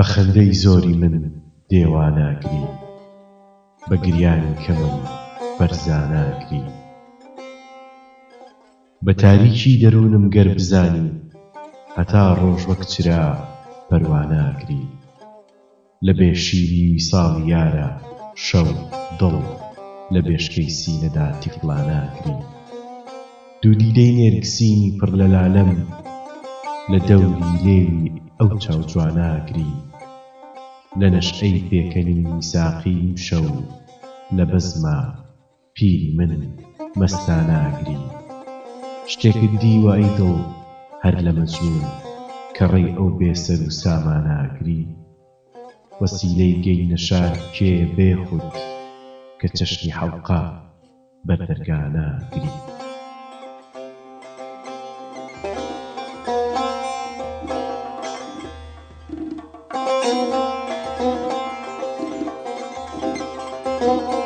بە خەندەی زۆری من دێواناگری بە گریانی کەمم بەرزاناگری بە تاریکی دەروونم گەر بزانی هەتا ڕۆژ وەک چرا پەرواناگری لە بێشیری ساڵی یارە شەو دڵ لە بێشکەی سینەدا تیفڵاناگری دوودیدەی نێرگسینی پڕ لە لالەم لە دەوری لێوی ئەو چاو جواناگری لنشئي في كلمه ساقي شو لبزما في من مستانا غري شتك دي وايدو هر لمجنون كري او بيسر سامانا غري وسيلي جي نشار كي بيخد كتشني حلقه بدرگانا غري Música